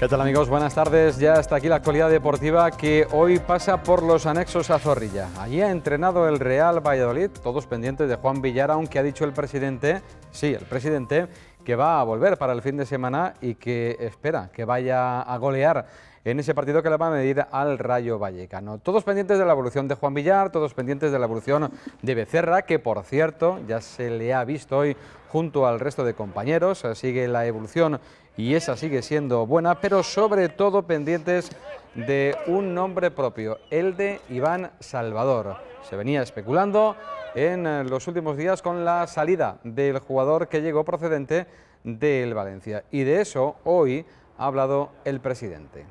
¿Qué tal amigos? Buenas tardes. Ya está aquí la actualidad deportiva que hoy pasa por los anexos a Zorrilla. Allí ha entrenado el Real Valladolid, todos pendientes de Juan Villar, aunque ha dicho el presidente, sí, el presidente, que va a volver para el fin de semana y que espera que vaya a golear en ese partido que le va a medir al Rayo Vallecano. Todos pendientes de la evolución de Juan Villar, todos pendientes de la evolución de Becerra, que por cierto ya se le ha visto hoy junto al resto de compañeros, sigue la evolución y esa sigue siendo buena, pero sobre todo pendientes de un nombre propio, el de Iván Salvador. Se venía especulando en eh, los últimos días con la salida del jugador que llegó procedente del Valencia y de eso hoy ha hablado el presidente.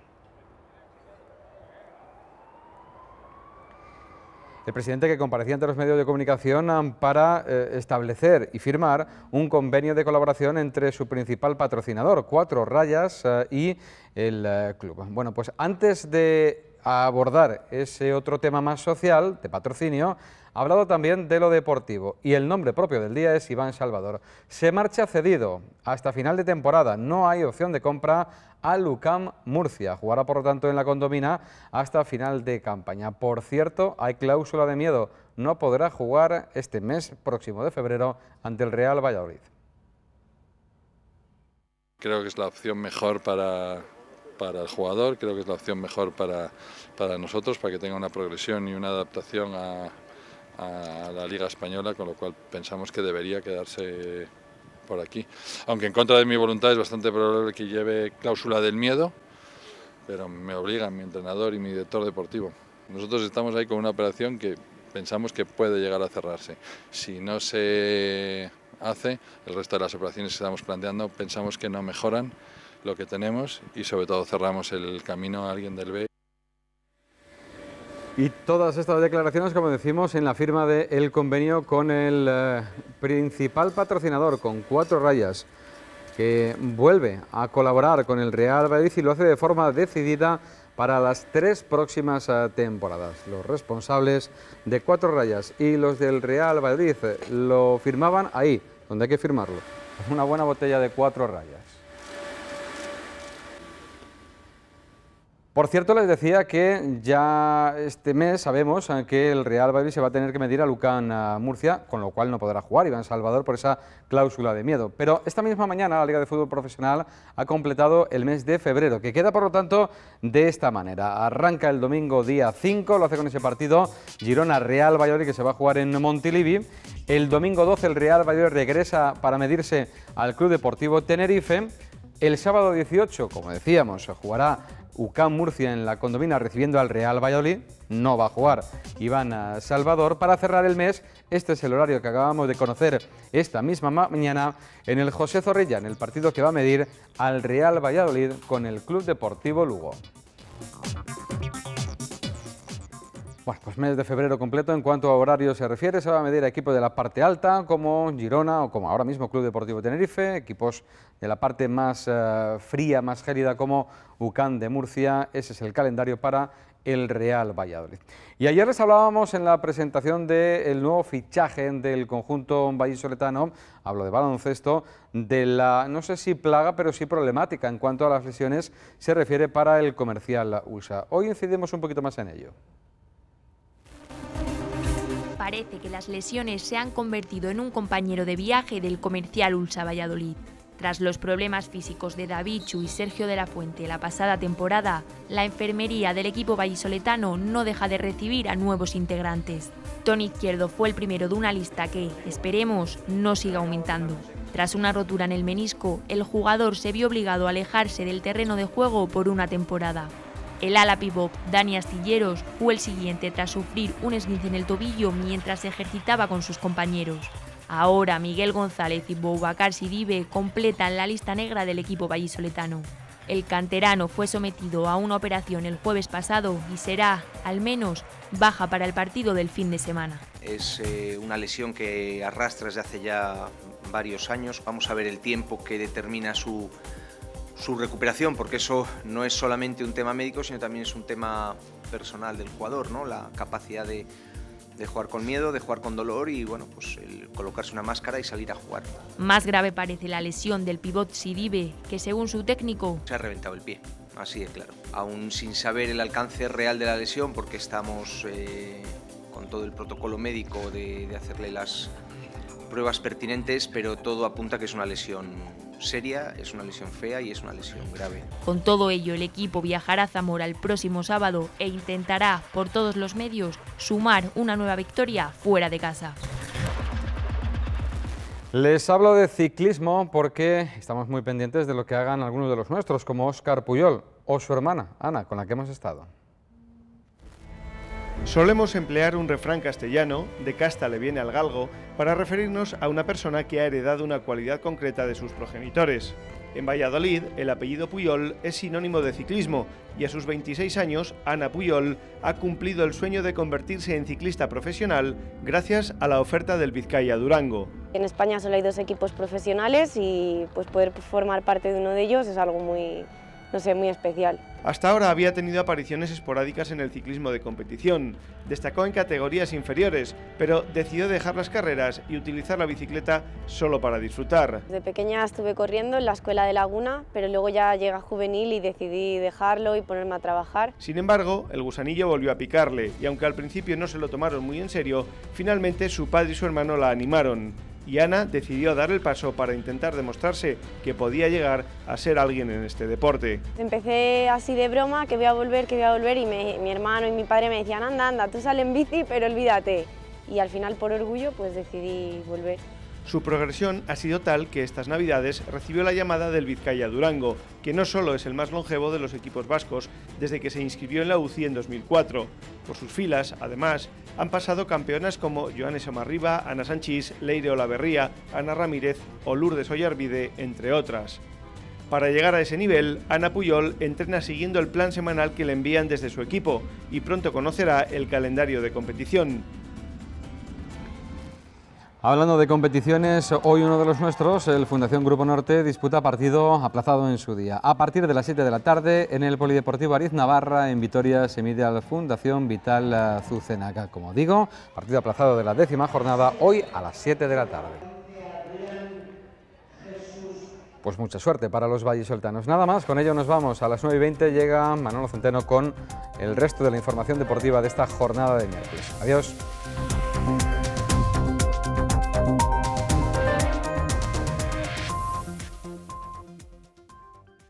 El presidente que comparecía ante los medios de comunicación para eh, establecer y firmar un convenio de colaboración entre su principal patrocinador, Cuatro Rayas, eh, y el eh, club. Bueno, pues antes de abordar ese otro tema más social, de patrocinio, ha hablado también de lo deportivo y el nombre propio del día es Iván Salvador. Se marcha cedido hasta final de temporada, no hay opción de compra a Lucam Murcia. Jugará por lo tanto en la condomina hasta final de campaña. Por cierto, hay cláusula de miedo, no podrá jugar este mes próximo de febrero ante el Real Valladolid. Creo que es la opción mejor para, para el jugador, creo que es la opción mejor para, para nosotros, para que tenga una progresión y una adaptación a, a la Liga Española, con lo cual pensamos que debería quedarse por aquí. Aunque en contra de mi voluntad es bastante probable que lleve cláusula del miedo, pero me obliga mi entrenador y mi director deportivo. Nosotros estamos ahí con una operación que pensamos que puede llegar a cerrarse. Si no se hace, el resto de las operaciones que estamos planteando pensamos que no mejoran lo que tenemos y sobre todo cerramos el camino a alguien del B. Y todas estas declaraciones, como decimos, en la firma del convenio con el eh, principal patrocinador, con cuatro rayas, que vuelve a colaborar con el Real Valladolid y lo hace de forma decidida para las tres próximas eh, temporadas. Los responsables de cuatro rayas y los del Real Valladolid eh, lo firmaban ahí, donde hay que firmarlo, una buena botella de cuatro rayas. Por cierto, les decía que ya este mes sabemos eh, que el Real Madrid se va a tener que medir a Lucán Murcia, con lo cual no podrá jugar Iván Salvador por esa cláusula de miedo. Pero esta misma mañana la Liga de Fútbol Profesional ha completado el mes de febrero, que queda por lo tanto de esta manera. Arranca el domingo día 5, lo hace con ese partido Girona Real Valladolid que se va a jugar en Montilivi. El domingo 12 el Real Valladolid regresa para medirse al Club Deportivo Tenerife. El sábado 18, como decíamos, se jugará UCAM Murcia en la condomina recibiendo al Real Valladolid. No va a jugar Iván Salvador. Para cerrar el mes, este es el horario que acabamos de conocer esta misma mañana en el José Zorrilla, en el partido que va a medir al Real Valladolid con el Club Deportivo Lugo. Bueno, pues mes de febrero completo en cuanto a horario se refiere, se va a medir a equipos de la parte alta como Girona o como ahora mismo Club Deportivo Tenerife, equipos de la parte más eh, fría, más gélida como UCAN de Murcia, ese es el calendario para el Real Valladolid. Y ayer les hablábamos en la presentación del nuevo fichaje del conjunto vallisoletano, hablo de baloncesto, de la, no sé si plaga, pero sí problemática en cuanto a las lesiones se refiere para el comercial USA. Hoy incidimos un poquito más en ello parece que las lesiones se han convertido en un compañero de viaje del comercial Ulsa Valladolid. Tras los problemas físicos de Davichu y Sergio de la Fuente la pasada temporada, la enfermería del equipo vallisoletano no deja de recibir a nuevos integrantes. Tony Izquierdo fue el primero de una lista que, esperemos, no siga aumentando. Tras una rotura en el menisco, el jugador se vio obligado a alejarse del terreno de juego por una temporada. El ala pivot Dani Astilleros fue el siguiente tras sufrir un esguince en el tobillo mientras ejercitaba con sus compañeros. Ahora Miguel González y Boubacar Sidibe completan la lista negra del equipo vallisoletano. El canterano fue sometido a una operación el jueves pasado y será, al menos, baja para el partido del fin de semana. Es eh, una lesión que arrastra desde hace ya varios años. Vamos a ver el tiempo que determina su, su recuperación, porque eso no es solamente un tema médico, sino también es un tema personal del jugador, ¿no? La capacidad de, jugar con miedo, de jugar con dolor y bueno, pues el colocarse una máscara y salir a jugar. Más grave parece la lesión del pivot Sidibe, que según su técnico se ha reventado el pie. así de claro. Aún sin saber el alcance real de la lesión, porque estamos eh, con todo el protocolo médico de, de hacerle las pruebas pertinentes, pero todo apunta que es una lesión seria, es una lesión fea y es una lesión grave. Con todo ello, el equipo viajará a Zamora el próximo sábado e intentará, por todos los medios, sumar una nueva victoria fuera de casa. Les hablo de ciclismo porque estamos muy pendientes de lo que hagan algunos de los nuestros, como Óscar Puyol o su hermana, Ana, con la que hemos estado. Solemos emplear un refrán castellano, de casta le viene al galgo, para referirnos a una persona que ha heredado una cualidad concreta de sus progenitores. En Valladolid, el apellido Puyol es sinónimo de ciclismo y a sus 26 años, Ana Puyol ha cumplido el sueño de convertirse en ciclista profesional gracias a la oferta del Vizcaya Durango. En España solo hay dos equipos profesionales y pues poder formar parte de uno de ellos es algo muy, no sé, muy especial. Hasta ahora había tenido apariciones esporádicas en el ciclismo de competición. Destacó en categorías inferiores, pero decidió dejar las carreras y utilizar la bicicleta solo para disfrutar. De pequeña estuve corriendo en la escuela de Laguna, pero luego ya llega juvenil y decidí dejarlo y ponerme a trabajar. Sin embargo, el gusanillo volvió a picarle y aunque al principio no se lo tomaron muy en serio, finalmente su padre y su hermano la animaron y Ana decidió dar el paso para intentar demostrarse que podía llegar a ser alguien en este deporte. Empecé así de broma, que voy a volver, que voy a volver, y mi hermano y mi padre me decían, anda, anda, tú sales en bici, pero olvídate. Y al final, por orgullo, pues decidí volver. Su progresión ha sido tal que estas navidades recibió la llamada del Vizcaya Durango, que no solo es el más longevo de los equipos vascos desde que se inscribió en la UCI en 2004. Por sus filas, además, han pasado campeonas como Joanes Omarriba, Ana Sanchís, Leire Olaverría, Ana Ramírez o Lourdes Ollarvide, entre otras. Para llegar a ese nivel, Ana Puyol entrena siguiendo el plan semanal que le envían desde su equipo y pronto conocerá el calendario de competición. Hablando de competiciones, hoy uno de los nuestros, el Fundación Grupo Norte, disputa partido aplazado en su día. A partir de las 7 de la tarde, en el Polideportivo Ariz Navarra, en Vitoria, se mide al Fundación Vital Zucenaga. Como digo, partido aplazado de la décima jornada, hoy a las 7 de la tarde. Pues mucha suerte para los vallisoltanos. Nada más, con ello nos vamos. A las 9 y 20 llega Manolo Centeno con el resto de la información deportiva de esta jornada de miércoles. Adiós.